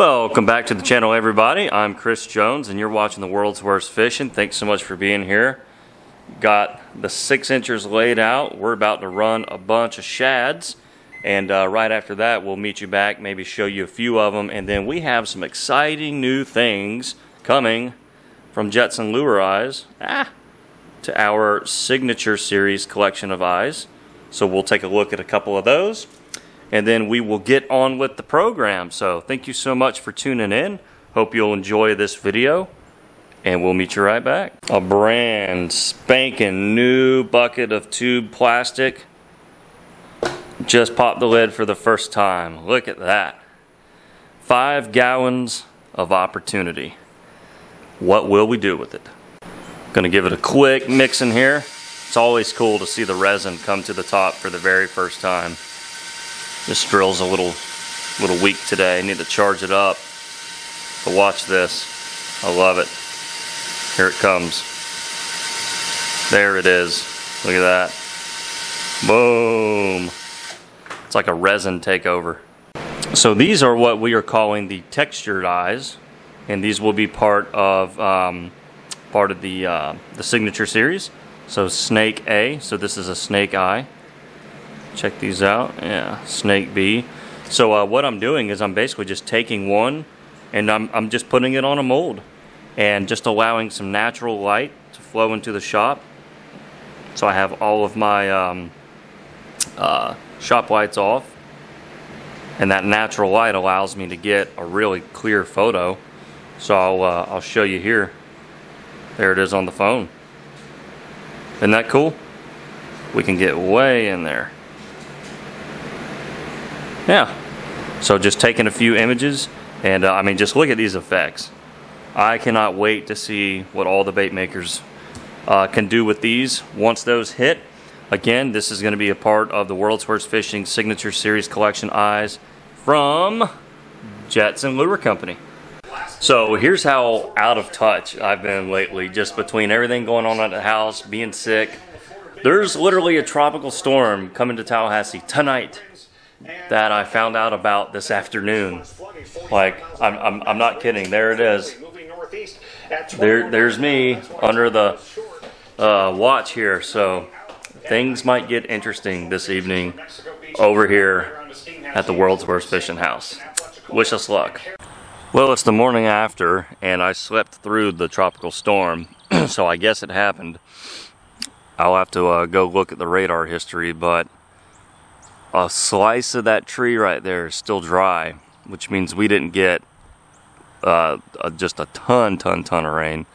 Welcome back to the channel everybody. I'm Chris Jones and you're watching the world's worst fishing. Thanks so much for being here. Got the six inchers laid out. We're about to run a bunch of shads and uh, right after that we'll meet you back, maybe show you a few of them and then we have some exciting new things coming from Jetson Lure Eyes ah, to our signature series collection of eyes. So we'll take a look at a couple of those and then we will get on with the program. So thank you so much for tuning in. Hope you'll enjoy this video and we'll meet you right back. A brand spanking new bucket of tube plastic. Just popped the lid for the first time. Look at that. Five gallons of opportunity. What will we do with it? Gonna give it a quick mix in here. It's always cool to see the resin come to the top for the very first time. This drill's a little, little weak today. I need to charge it up. But watch this. I love it. Here it comes. There it is. Look at that. Boom. It's like a resin takeover. So these are what we are calling the textured eyes, and these will be part of um, part of the uh, the signature series. So snake A. So this is a snake eye. Check these out. Yeah, Snake B. So uh, what I'm doing is I'm basically just taking one and I'm, I'm just putting it on a mold and just allowing some natural light to flow into the shop. So I have all of my um, uh, shop lights off and that natural light allows me to get a really clear photo. So I'll, uh, I'll show you here. There it is on the phone. Isn't that cool? We can get way in there. Yeah. So just taking a few images and uh, I mean just look at these effects. I cannot wait to see what all the bait makers uh, can do with these once those hit. Again, this is going to be a part of the World's Worst Fishing Signature Series Collection Eyes from Jetson Lure Company. So here's how out of touch I've been lately, just between everything going on at the house, being sick. There's literally a tropical storm coming to Tallahassee tonight that I found out about this afternoon. Like, I'm, I'm, I'm not kidding. There it is. There, there's me under the uh, watch here. So things might get interesting this evening over here at the world's worst fishing house. Wish us luck. Well, it's the morning after, and I slept through the tropical storm, so I guess it happened. I'll have to uh, go look at the radar history, but a slice of that tree right there is still dry, which means we didn't get uh, just a ton, ton, ton of rain.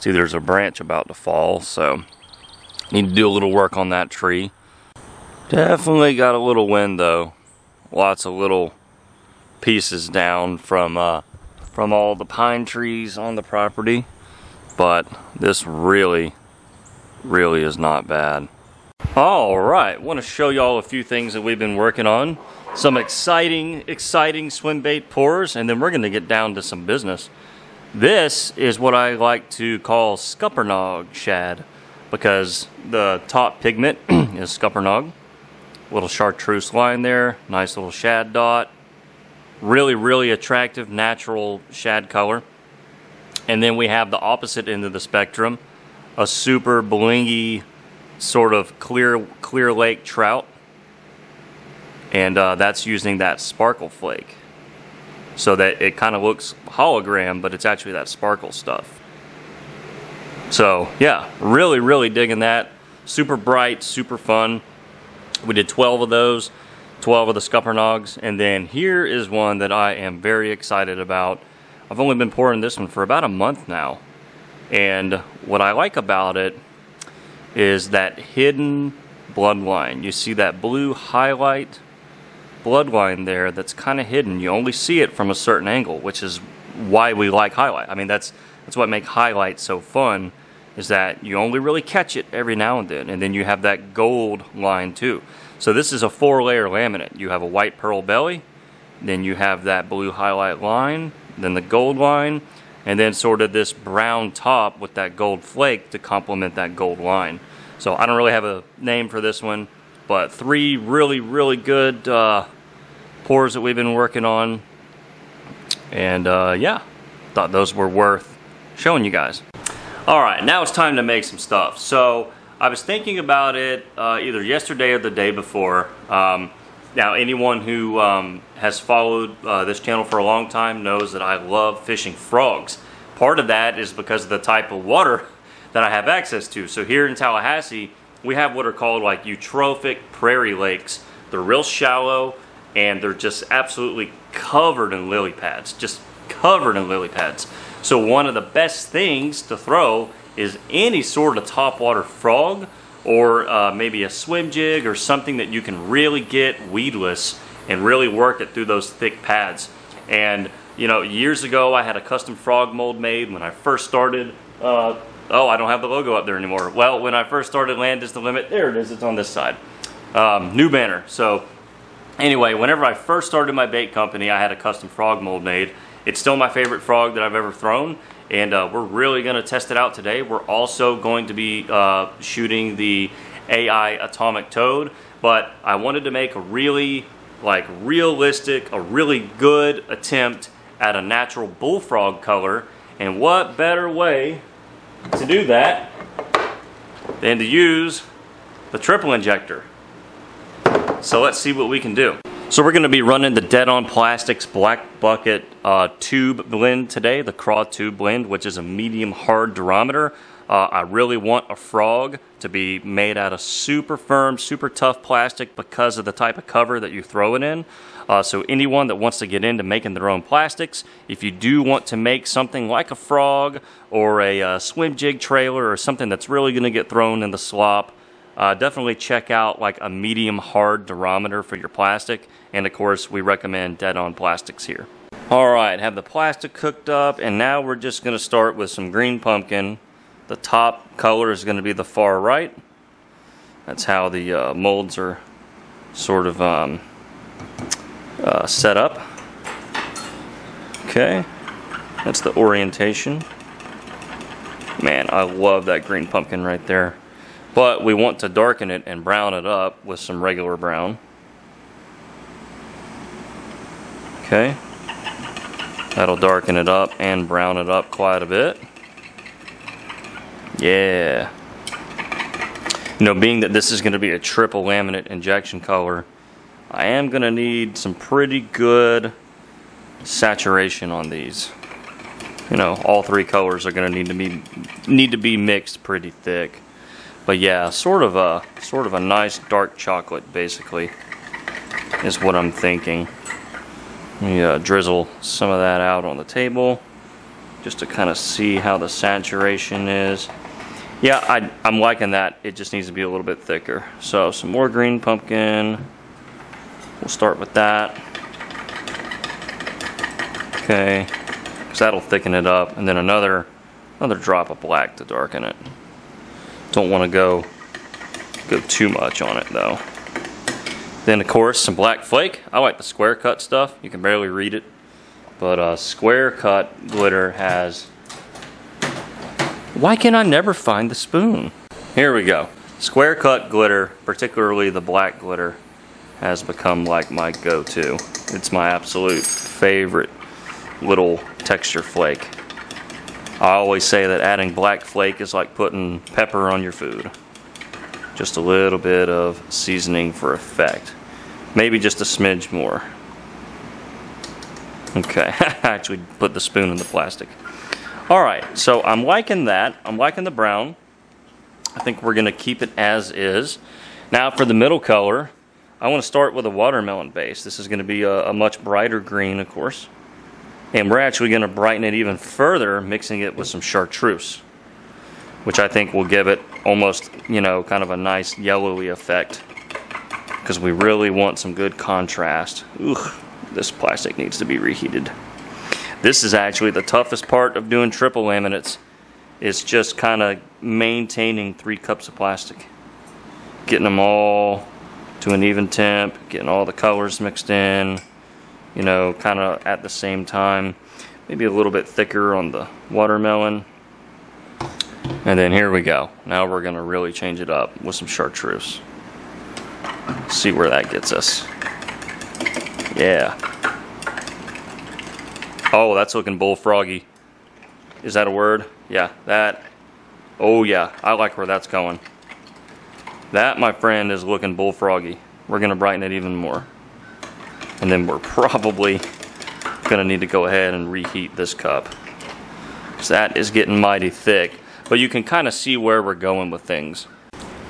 See, there's a branch about to fall, so need to do a little work on that tree. Definitely got a little wind though. Lots of little pieces down from uh, from all the pine trees on the property, but this really, really is not bad. All right, want to show y'all a few things that we've been working on. Some exciting, exciting swim bait pours, and then we're going to get down to some business. This is what I like to call scuppernong shad because the top pigment is scuppernong. Little chartreuse line there, nice little shad dot. Really, really attractive natural shad color. And then we have the opposite end of the spectrum, a super blingy sort of clear clear lake trout. And uh, that's using that sparkle flake. So that it kind of looks hologram but it's actually that sparkle stuff. So yeah really really digging that. Super bright super fun. We did 12 of those 12 of the scuppernongs and then here is one that I am very excited about. I've only been pouring this one for about a month now. And what I like about it is that hidden bloodline. You see that blue highlight bloodline there that's kind of hidden. You only see it from a certain angle, which is why we like highlight. I mean, that's that's what makes highlight so fun is that you only really catch it every now and then, and then you have that gold line too. So this is a four-layer laminate. You have a white pearl belly, then you have that blue highlight line, then the gold line, and then sort of this brown top with that gold flake to complement that gold line. So I don't really have a name for this one, but three really, really good uh, pours that we've been working on. And uh, yeah, thought those were worth showing you guys. All right, now it's time to make some stuff. So I was thinking about it uh, either yesterday or the day before. Um, now, anyone who um, has followed uh, this channel for a long time knows that I love fishing frogs. Part of that is because of the type of water that I have access to. So here in Tallahassee, we have what are called like eutrophic prairie lakes. They're real shallow and they're just absolutely covered in lily pads, just covered in lily pads. So one of the best things to throw is any sort of topwater frog or uh, maybe a swim jig or something that you can really get weedless and really work it through those thick pads. And you know, years ago I had a custom frog mold made when I first started. Uh, oh, I don't have the logo up there anymore. Well, when I first started Land is the Limit, there it is, it's on this side. Um, new banner. So anyway, whenever I first started my bait company, I had a custom frog mold made. It's still my favorite frog that I've ever thrown, and uh, we're really going to test it out today. We're also going to be uh, shooting the AI Atomic Toad, but I wanted to make a really like realistic, a really good attempt at a natural bullfrog color, and what better way to do that than to use the triple injector. So let's see what we can do. So we're going to be running the Dead On Plastics Black Bucket uh, tube blend today, the Craw tube blend, which is a medium hard durometer. Uh, I really want a frog to be made out of super firm, super tough plastic because of the type of cover that you throw it in. Uh, so anyone that wants to get into making their own plastics, if you do want to make something like a frog or a uh, swim jig trailer or something that's really going to get thrown in the slop, uh, definitely check out like a medium hard durometer for your plastic. And of course, we recommend Dead On Plastics here. All right, have the plastic cooked up, and now we're just going to start with some green pumpkin. The top color is going to be the far right. That's how the uh, molds are sort of um, uh, set up. Okay, that's the orientation. Man, I love that green pumpkin right there. But we want to darken it and brown it up with some regular brown. Okay. That'll darken it up and brown it up quite a bit. Yeah. You know, being that this is going to be a triple laminate injection color, I am going to need some pretty good saturation on these. You know, all three colors are going to need to be need to be mixed pretty thick. But yeah, sort of a sort of a nice dark chocolate basically is what I'm thinking. Let me uh, drizzle some of that out on the table just to kind of see how the saturation is. Yeah, I, I'm liking that. It just needs to be a little bit thicker. So some more green pumpkin. We'll start with that. Okay, because that'll thicken it up. And then another, another drop of black to darken it. Don't want to go go too much on it though. Then of course some black flake. I like the square cut stuff. You can barely read it. But uh, square cut glitter has... Why can I never find the spoon? Here we go. Square cut glitter, particularly the black glitter, has become like my go-to. It's my absolute favorite little texture flake. I always say that adding black flake is like putting pepper on your food. Just a little bit of seasoning for effect. Maybe just a smidge more. Okay, I actually put the spoon in the plastic. Alright, so I'm liking that. I'm liking the brown. I think we're to keep it as is. Now for the middle color, I want to start with a watermelon base. This is going to be a, a much brighter green, of course. And we're actually going to brighten it even further, mixing it with some chartreuse, which I think will give it almost, you know, kind of a nice yellowy effect because we really want some good contrast. Ugh, this plastic needs to be reheated. This is actually the toughest part of doing triple laminates. It's just kind of maintaining three cups of plastic. Getting them all to an even temp, getting all the colors mixed in, you know, kind of at the same time. Maybe a little bit thicker on the watermelon. And then here we go. Now we're going to really change it up with some chartreuse. See where that gets us. Yeah. Oh, that's looking bullfroggy. Is that a word? Yeah, that. Oh yeah, I like where that's going. That, my friend, is looking bullfroggy. We're gonna brighten it even more. And then we're probably gonna need to go ahead and reheat this cup. Cause that is getting mighty thick. But you can kind of see where we're going with things.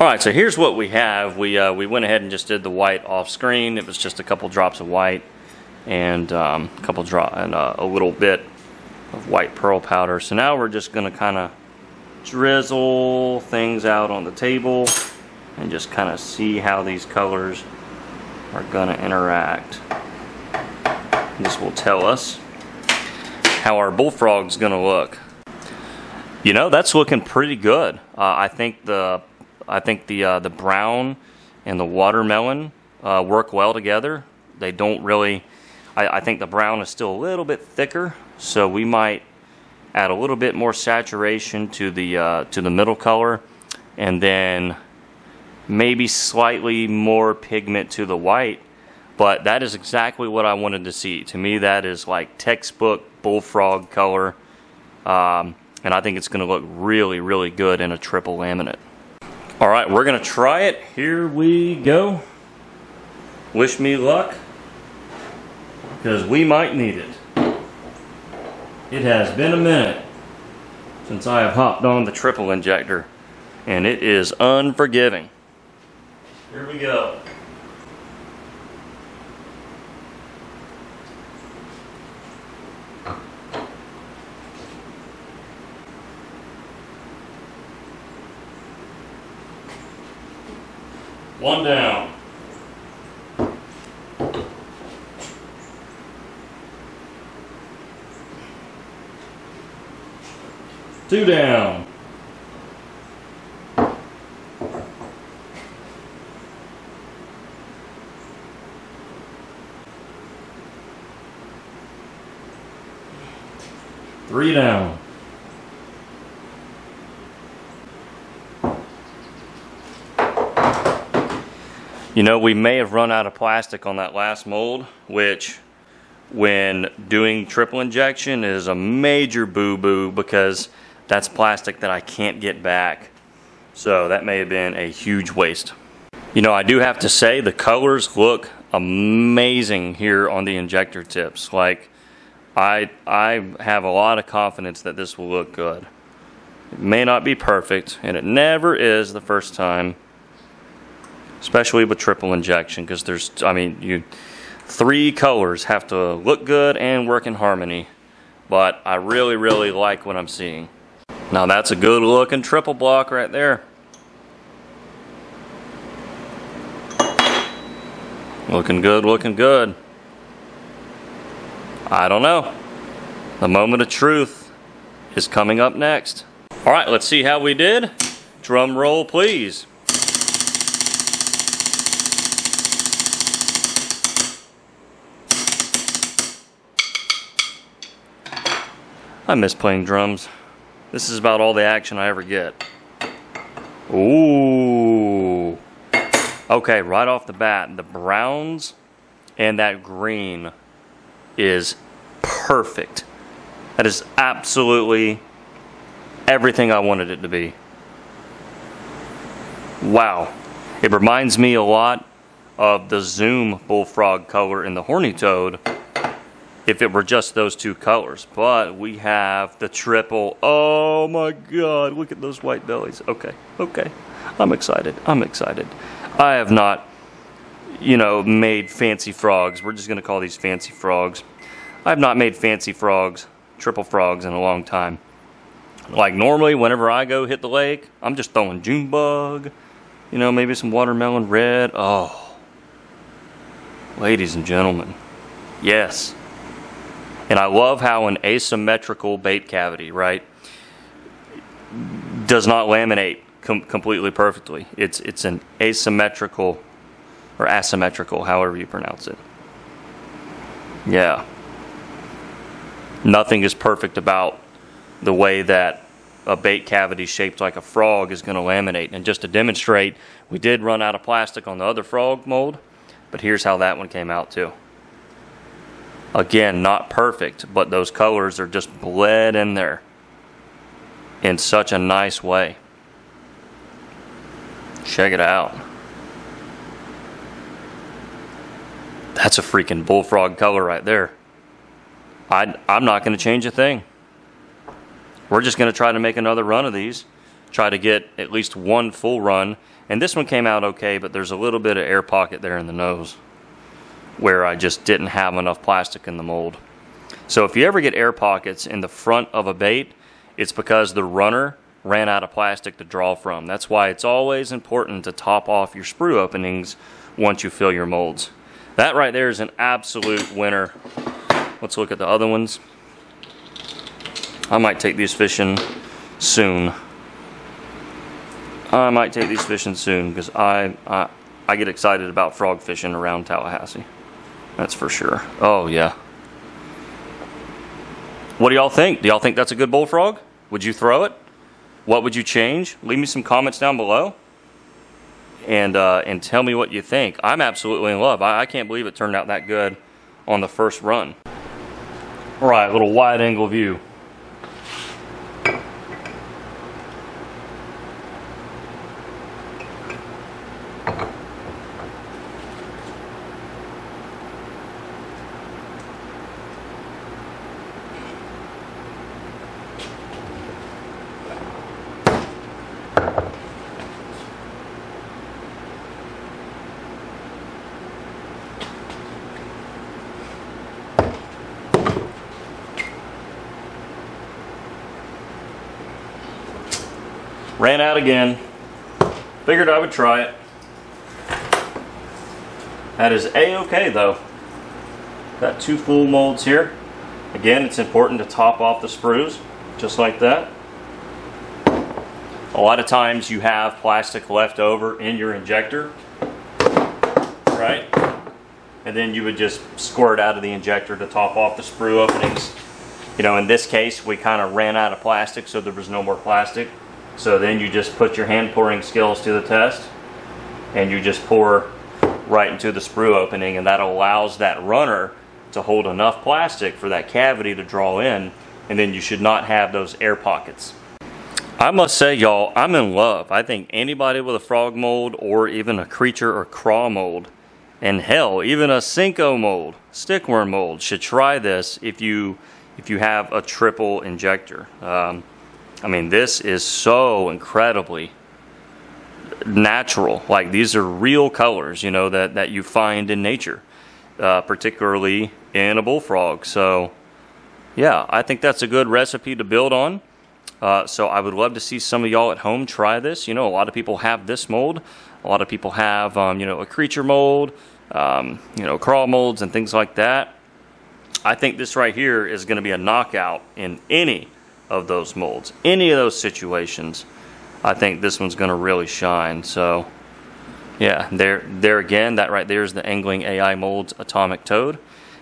All right, so here's what we have. We, uh, we went ahead and just did the white off screen. It was just a couple drops of white and um, a couple drop and uh, a little bit of white pearl powder. So now we're just gonna kind of drizzle things out on the table and just kind of see how these colors are gonna interact. This will tell us how our bullfrog's gonna look. You know, that's looking pretty good. Uh, I think the I think the uh, the brown and the watermelon uh, work well together. They don't really. I, I, think the brown is still a little bit thicker, so we might add a little bit more saturation to the uh, to the middle color, and then maybe slightly more pigment to the white. But that is exactly what I wanted to see. To me, that is like textbook bullfrog color. Um, and I think it's going to look really, really good in a triple laminate. All right, we're gonna try it. Here we go. Wish me luck, because we might need it. It has been a minute since I have hopped on the triple injector, and it is unforgiving. Here we go. One down. Two down. Three down. You know, we may have run out of plastic on that last mold, which when doing triple injection is a major boo-boo because that's plastic that I can't get back. So that may have been a huge waste. You know, I do have to say the colors look amazing here on the injector tips. Like, I, I have a lot of confidence that this will look good. It may not be perfect, and it never is the first time especially with triple injection because there's I mean you three colors have to look good and work in harmony. But I really really like what I'm seeing. Now that's a good looking triple block right there. Looking good looking good. I don't know. The moment of truth is coming up next. All right let's see how we did. Drum roll please I miss playing drums. This is about all the action I ever get. Ooh. Okay, right off the bat, the browns and that green is perfect. That is absolutely everything I wanted it to be. Wow. It reminds me a lot of the Zoom bullfrog color in the horny toad if it were just those two colors. But we have the triple. Oh my God, look at those white bellies. Okay, okay. I'm excited. I'm excited. I have not, you know, made fancy frogs. We're just going to call these fancy frogs. I have not made fancy frogs, triple frogs, in a long time. Like normally, whenever I go hit the lake, I'm just throwing June bug, you know, maybe some watermelon red. Oh, ladies and gentlemen, yes, and I love how an asymmetrical bait cavity, right, does not laminate com completely perfectly. It's, it's an asymmetrical or asymmetrical, however you pronounce it. Yeah. Nothing is perfect about the way that a bait cavity shaped like a frog is going to laminate. And just to demonstrate, we did run out of plastic on the other frog mold, but here's how that one came out too. Again, not perfect, but those colors are just bled in there in such a nice way. Check it out. That's a freaking bullfrog color right there. I, I'm not going to change a thing. We're just going to try to make another run of these, try to get at least one full run. And this one came out okay, but there's a little bit of air pocket there in the nose where I just didn't have enough plastic in the mold. So if you ever get air pockets in the front of a bait, it's because the runner ran out of plastic to draw from. That's why it's always important to top off your sprue openings once you fill your molds. That right there is an absolute winner. Let's look at the other ones. I might take these fishing soon. I might take these fishing soon because I, I I get excited about frog fishing around Tallahassee. That's for sure. Oh yeah. What do y'all think? Do y'all think that's a good bullfrog? Would you throw it? What would you change? Leave me some comments down below. And, uh, and tell me what you think. I'm absolutely in love. I, I can't believe it turned out that good on the first run. All right, little wide angle view. Ran out again. Figured I would try it. That is a-okay though. Got two full molds here. Again, it's important to top off the sprues, just like that. A lot of times you have plastic left over in your injector, right? And then you would just squirt out of the injector to top off the sprue openings. You know, in this case, we kind of ran out of plastic, so there was no more plastic. So then you just put your hand pouring skills to the test and you just pour right into the sprue opening and that allows that runner to hold enough plastic for that cavity to draw in and then you should not have those air pockets. I must say y'all, I'm in love. I think anybody with a frog mold or even a creature or craw mold and hell, even a Senko mold, stickworm mold should try this if you if you have a triple injector. Um, I mean, this is so incredibly natural. Like these are real colors, you know, that, that you find in nature, uh, particularly in a bullfrog. So, yeah, I think that's a good recipe to build on. Uh, so I would love to see some of y'all at home try this. You know, a lot of people have this mold. A lot of people have, um, you know, a creature mold, um, you know, crawl molds and things like that. I think this right here is going to be a knockout in any of those molds. Any of those situations, I think this one's going to really shine. So, yeah, there, there again, that right there is the Angling AI Molds Atomic Toad.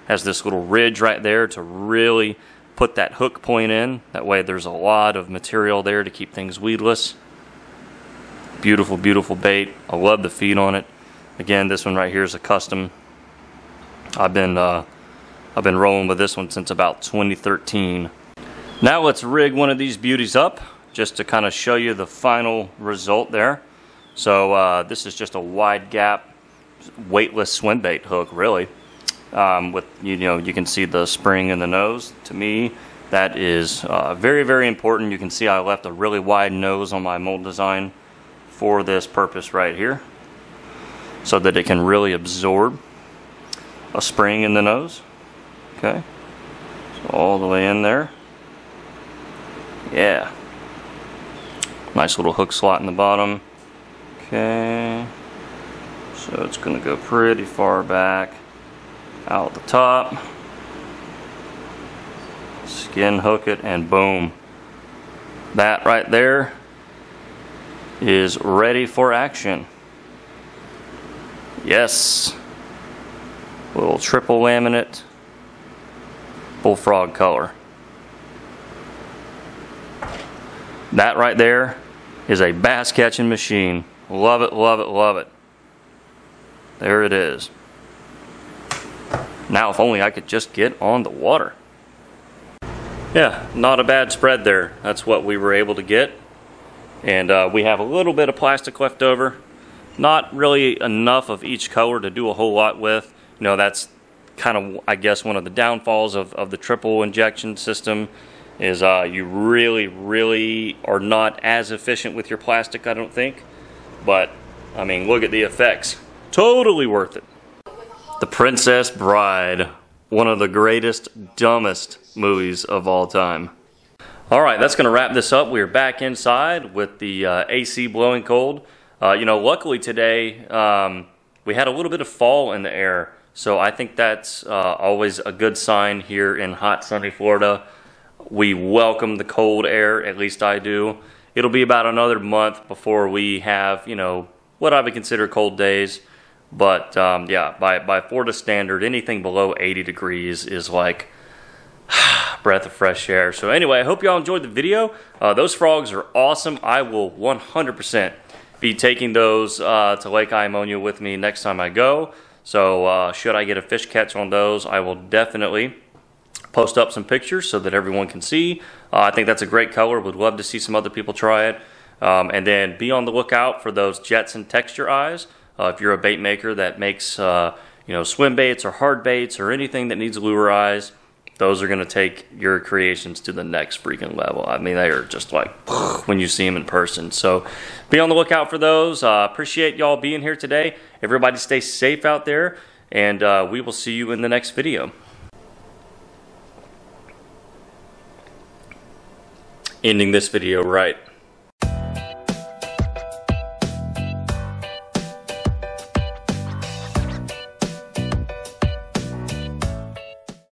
Has this little ridge right there to really put that hook point in. That way there's a lot of material there to keep things weedless. Beautiful, beautiful bait. I love the feed on it. Again, this one right here is a custom. I've been uh, I've been rolling with this one since about 2013. Now let's rig one of these beauties up just to kind of show you the final result there. So uh, this is just a wide gap weightless swim bait hook really. Um, with you know you can see the spring in the nose. To me that is uh, very very important. You can see I left a really wide nose on my mold design for this purpose right here so that it can really absorb a spring in the nose. Okay, so all the way in there. Yeah. Nice little hook slot in the bottom. Okay. So it's going to go pretty far back out the top. Skin hook it and boom. That right there is ready for action. Yes. Little triple laminate bullfrog color. That right there is a bass catching machine. Love it, love it, love it. There it is. Now, if only I could just get on the water. Yeah, not a bad spread there. That's what we were able to get. And uh, we have a little bit of plastic left over. Not really enough of each color to do a whole lot with. You know, that's kind of, I guess, one of the downfalls of, of the triple injection system is uh, you really, really are not as efficient with your plastic, I don't think. But, I mean, look at the effects. Totally worth it. The Princess Bride, one of the greatest, dumbest movies of all time. All right, that's going to wrap this up. We're back inside with the uh, AC blowing cold. Uh, you know, luckily today um, we had a little bit of fall in the air, so I think that's uh, always a good sign here in hot, sunny Florida. We welcome the cold air, at least I do. It'll be about another month before we have, you know, what I would consider cold days. But um, yeah, by, by Florida standard, anything below 80 degrees is like breath of fresh air. So anyway, I hope y'all enjoyed the video. Uh, those frogs are awesome. I will 100% be taking those uh, to Lake Iamonia with me next time I go. So uh, should I get a fish catch on those, I will definitely post up some pictures so that everyone can see. Uh, I think that's a great color. Would love to see some other people try it. Um, and then be on the lookout for those Jetson texture eyes. Uh, if you're a bait maker that makes uh, you know swim baits or hard baits or anything that needs lure eyes, those are going to take your creations to the next freaking level. I mean, they are just like when you see them in person. So be on the lookout for those. Uh, appreciate y'all being here today. Everybody stay safe out there, and uh, we will see you in the next video. Ending this video right.